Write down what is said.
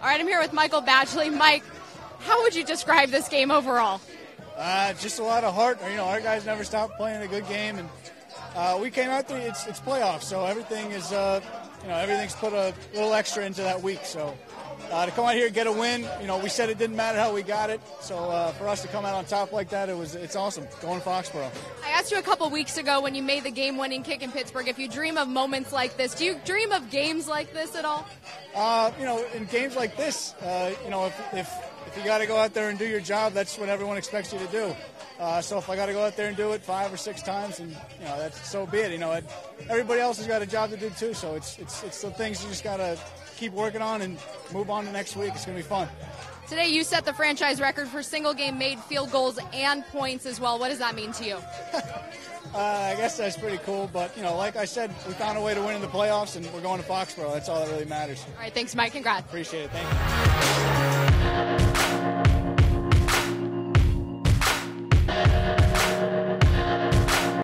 All right, I'm here with Michael Badgley. Mike, how would you describe this game overall? Uh, just a lot of heart. You know, our guys never stop playing a good game, and uh, we came out there. It's, it's playoffs, so everything is, uh, you know, everything's put a little extra into that week. So uh, to come out here and get a win, you know, we said it didn't matter how we got it. So uh, for us to come out on top like that, it was it's awesome. Going Foxborough. I asked you a couple weeks ago when you made the game-winning kick in Pittsburgh if you dream of moments like this. Do you dream of games like this at all? Uh, you know, in games like this, uh, you know, if, if if you got to go out there and do your job, that's what everyone expects you to do. Uh, so if I got to go out there and do it five or six times, and you know, that's so be it. You know, it, everybody else has got a job to do too. So it's it's it's the things you just got to keep working on and move on to next week. It's going to be fun. Today, you set the franchise record for single game made field goals and points as well. What does that mean to you? uh, I guess that's pretty cool. But, you know, like I said, we found a way to win in the playoffs, and we're going to Foxborough. That's all that really matters. All right, thanks, Mike. Congrats. Appreciate it. Thank you.